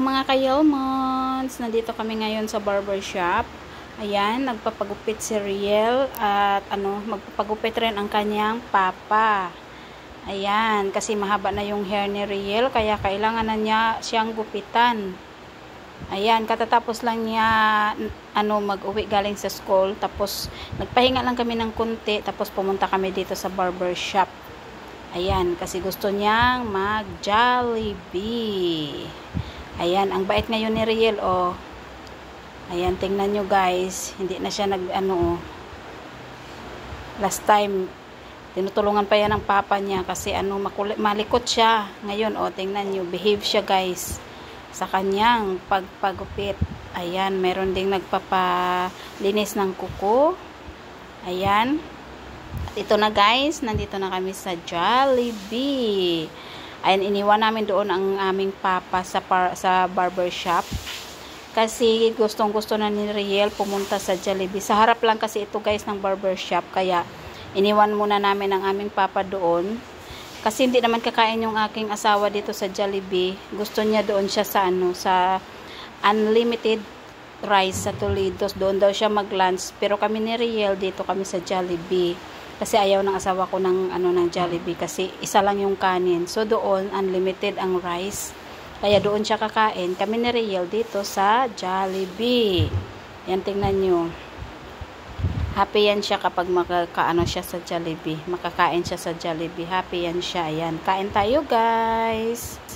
mga kayalmons! Nandito kami ngayon sa barber shop. Ayan, nagpapagupit si Riel at ano, magpapagupit rin ang kanyang papa. Ayan, kasi mahaba na yung hair ni Riel kaya kailangan na niya siyang gupitan. Ayan, katatapos lang niya ano mag-uwi galing sa school tapos nagpahinga lang kami ng kunti tapos pumunta kami dito sa barber shop. Ayan, kasi gusto niyang mag-Jollibee. Ayan, ang bait ngayon ni Riel, oh. Ayan, tingnan nyo guys. Hindi na siya nag, ano, oh. Last time, tinutulungan pa yan ng papa niya kasi ano, malikot siya. Ngayon, oh, tingnan nyo, behave siya guys. Sa kanyang pagpagupit. Ayan, meron ding nagpapalinis ng kuko. Ayan. At ito na guys, nandito na kami sa Jollibee. Ayan, iniwan namin doon ang aming papa sa, par sa barber shop. Kasi gustong gusto na ni Riel pumunta sa Jollibee. Sa harap lang kasi ito guys ng barber shop. Kaya iniwan muna namin ang aming papa doon. Kasi hindi naman kakain yung aking asawa dito sa Jollibee. Gusto niya doon siya sa ano, sa unlimited rice sa Toledo. Doon daw siya mag-lunch. Pero kami ni Riel dito kami sa Jollibee kasi ayaw ng asawa ko ng ano ng Jollibee kasi isa lang yung kanin. So doon unlimited ang rice. Kaya doon siya kakain. Kami ni Riel dito sa Jollibee. Yan tingnan nyo. Happy yan siya kapag makakaano siya sa Jollibee. Makakain siya sa Jollibee. Happy yan siya. Ayan. Kain tayo guys.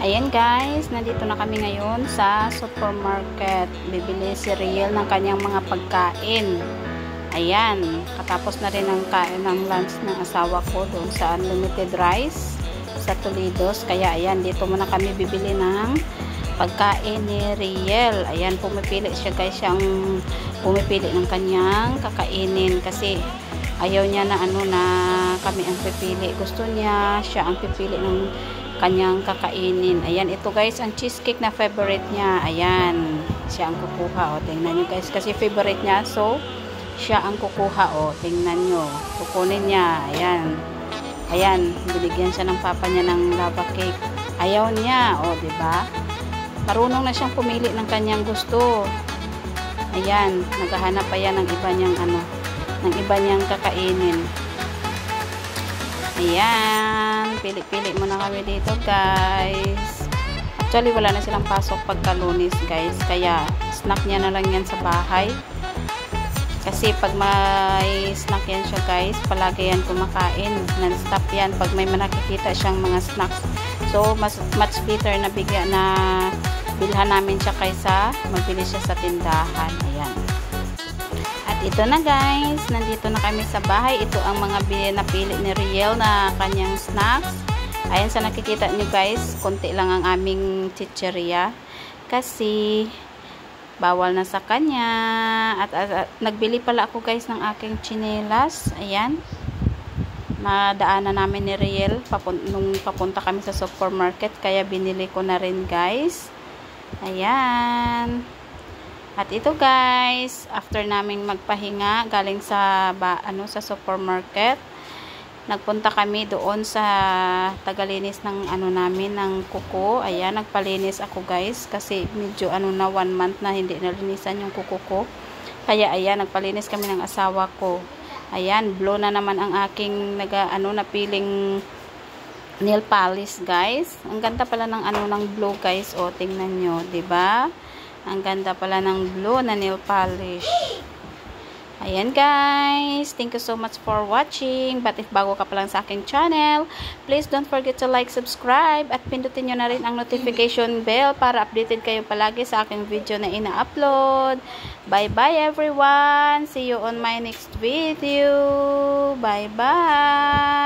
Ayan guys, nandito na kami ngayon sa supermarket. Bibili si Riel ng kanyang mga pagkain. Ayan, katapos na rin ang kain ng lunch ng asawa ko doon sa unlimited rice sa Toledo's. Kaya ayan, dito muna kami bibili ng pagkain ni Riel. Ayan, pumipili siya guys, siyang pumipili ng kanyang kakainin kasi ayaw niya na ano na kami ang pipili. Gusto niya, siya ang pipili ng kanyang kakainin. Ayan, ito guys, ang cheesecake na favorite niya. Ayan, siya ang kukuha. O, tingnan nyo guys, kasi favorite niya. So, siya ang kukuha. O, tingnan nyo. Kukunin niya. Ayan. Ayan, binigyan siya ng papa niya ng lava cake. Ayaw niya. O, ba diba? Marunong na siyang pumili ng kanyang gusto. Ayan, naghahanap pa yan ng iba niyang ano, ng iba niyang kakainin. Ayan. Pili-pili muna kami dito, guys. Actually, wala na silang pasok pagka lunis, guys. Kaya, snack niya na lang yan sa bahay. Kasi pag may snack yan siya, guys, palagi yan kumakain. Non-stop yan pag may nakikita siyang mga snacks. So, mas, much better na bigya na bilhan namin siya kaysa magbili siya sa tindahan. Ayan ito na guys, nandito na kami sa bahay. Ito ang mga napili ni Riel na kanyang snacks. Ayan sa nakikita nyo guys, konti lang ang aming chicheria. Kasi bawal na sa kanya. At, at, at nagbili pala ako guys ng aking chinelas. Ayan. Nadaanan namin ni Riel papun nung papunta kami sa supermarket. Kaya binili ko na rin guys. Ayan. At ito guys, after naming magpahinga galing sa ba, ano sa supermarket, nagpunta kami doon sa tagalinis ng ano namin ng kuko. Ayan, nagpalinis ako guys kasi medyo ano na one month na hindi nalinisan yung kuko ko. Kaya ayan, nagpalinis kami ng asawa ko. Ayan, blow na naman ang aking naga ano na piling nail polish guys. Ang ganda pala ng ano ng blue guys. O tingnan nyo, 'di ba? Ang ganda pala ng blue na nail polish. Ayan guys, thank you so much for watching. But if bago ka pa lang sa aking channel, please don't forget to like, subscribe, at pindutin nyo na rin ang notification bell para updated kayo palagi sa aking video na ina-upload. Bye-bye everyone! See you on my next video! Bye-bye!